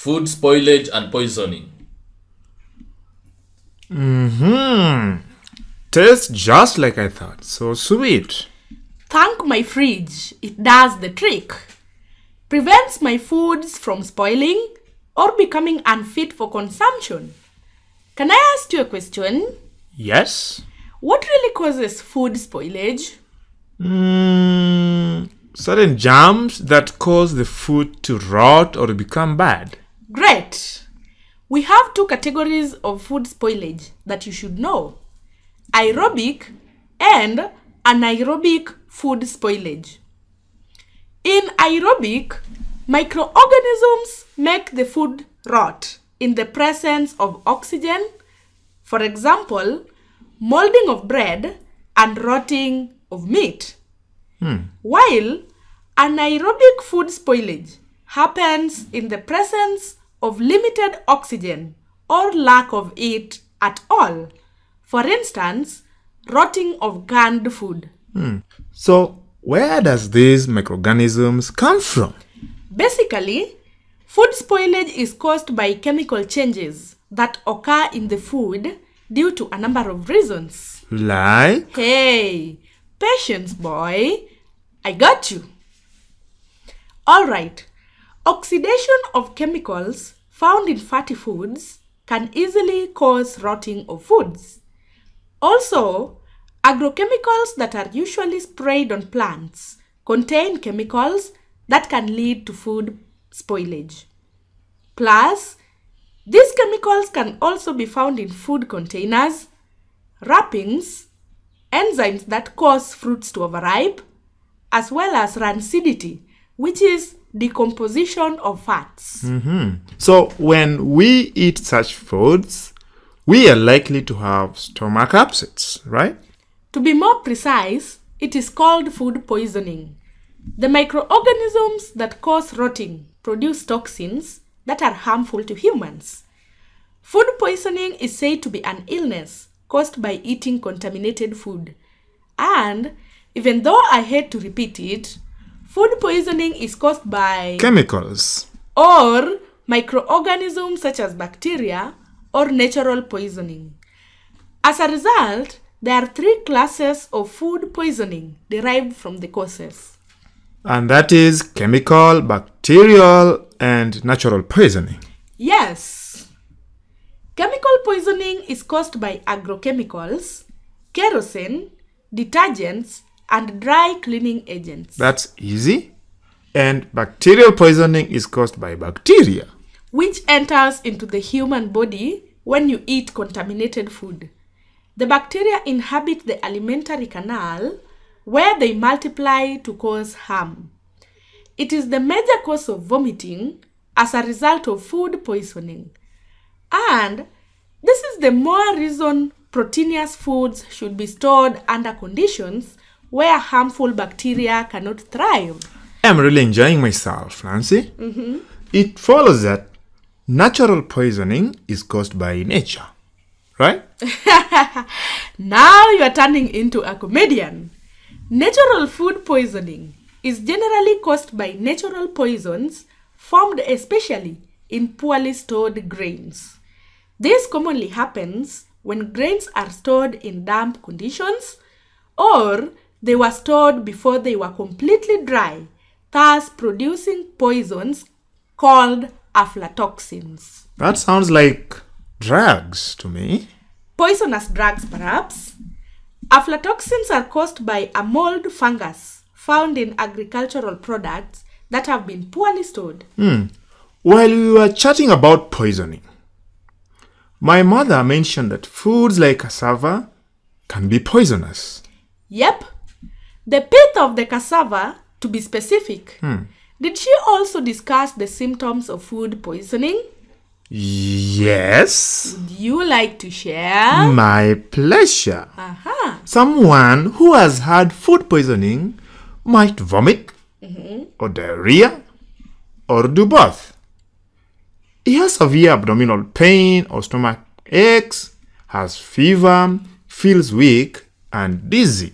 Food spoilage and poisoning. Hmm. Tastes just like I thought. So sweet. Thank my fridge, it does the trick. Prevents my foods from spoiling or becoming unfit for consumption. Can I ask you a question? Yes? What really causes food spoilage? Mm, certain germs that cause the food to rot or become bad. Great! We have two categories of food spoilage that you should know aerobic and anaerobic food spoilage. In aerobic, microorganisms make the food rot in the presence of oxygen, for example, molding of bread and rotting of meat. Hmm. While anaerobic food spoilage happens in the presence of limited oxygen or lack of it at all. For instance, rotting of canned food. Hmm. So, where does these microorganisms come from? Basically, food spoilage is caused by chemical changes that occur in the food due to a number of reasons. Like? Hey, patience, boy. I got you. All right. Oxidation of chemicals found in fatty foods can easily cause rotting of foods. Also, agrochemicals that are usually sprayed on plants contain chemicals that can lead to food spoilage. Plus, these chemicals can also be found in food containers, wrappings, enzymes that cause fruits to overripe, as well as rancidity, which is decomposition of fats. Mm-hmm. So, when we eat such foods, we are likely to have stomach upsets, right? To be more precise, it is called food poisoning. The microorganisms that cause rotting produce toxins that are harmful to humans. Food poisoning is said to be an illness caused by eating contaminated food. And even though I hate to repeat it, food poisoning is caused by Chemicals. or microorganisms such as bacteria or natural poisoning. As a result, there are three classes of food poisoning derived from the causes. And that is chemical, bacterial, and natural poisoning. Yes. Chemical poisoning is caused by agrochemicals, kerosene, detergents, and dry cleaning agents, That's easy. And bacterial poisoning is caused by bacteria. which enters into the human body when you eat contaminated food. The bacteria inhabit the alimentary canal where they multiply to cause harm. It is the major cause of vomiting as a result of food poisoning. And this is the more reason proteinous foods should be stored under conditions where harmful bacteria cannot thrive. I'm really enjoying myself, Nancy. Mm-hmm. It follows that natural poisoning is caused by nature, right? Now you are turning into a comedian. Natural food poisoning is generally caused by natural poisons formed especially in poorly stored grains. This commonly happens when grains are stored in damp conditions or they were stored before they were completely dry, thus producing poisons called aflatoxins. That sounds like drugs to me. Poisonous drugs, perhaps. Aflatoxins are caused by a mold fungus found in agricultural products that have been poorly stored. Hmm. While we were chatting about poisoning, my mother mentioned that foods like cassava can be poisonous. Yep. The pith of the cassava, to be specific. Hmm. Did she also discuss the symptoms of food poisoning? Yes, Would you like to share? my pleasure. Aha. Someone who has had food poisoning might vomit, mm-hmm. or diarrhea, or do both. He has severe abdominal pain or stomach aches, has fever, feels weak, and dizzy.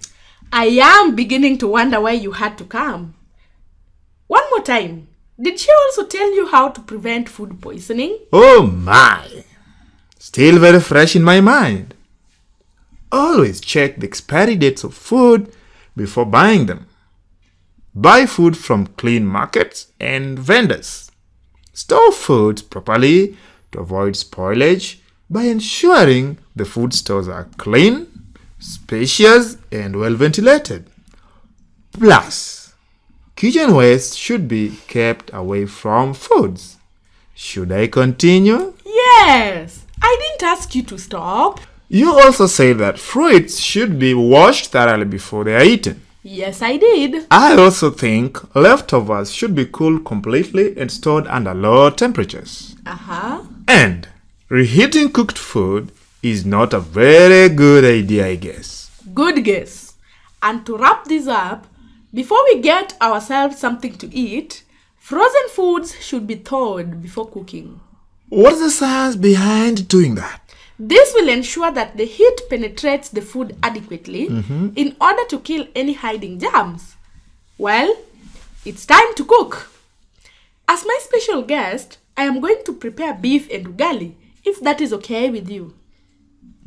I am beginning to wonder why you had to come. One more time. Did she also tell you how to prevent food poisoning? Oh my! Still very fresh in my mind. Always check the expiry dates of food before buying them. Buy food from clean markets and vendors. Store foods properly to avoid spoilage by ensuring the food stores are clean, spacious, and well ventilated. Plus, kitchen waste should be kept away from foods. Should I continue? Yes! I didn't ask you to stop. You also say that fruits should be washed thoroughly before they are eaten. Yes, I did. I also think leftovers should be cooled completely and stored under low temperatures. Uh huh. And reheating cooked food is not a very good idea, I guess. Good guess. And to wrap this up, before we get ourselves something to eat, frozen foods should be thawed before cooking. What's the science behind doing that? This will ensure that the heat penetrates the food adequately mm-hmm. in order to kill any hiding germs. Well, it's time to cook. As my special guest, I am going to prepare beef and ugali, if that is okay with you.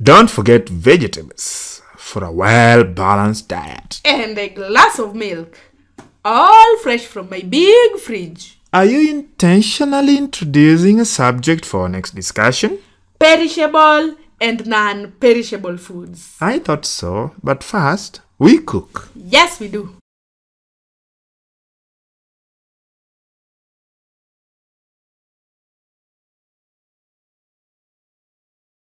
Don't forget vegetables for a well balanced diet. And a glass of milk, all fresh from my big fridge. Are you intentionally introducing a subject for our next discussion? Perishable and non perishable foods. I thought so, but first, we cook. Yes, we do.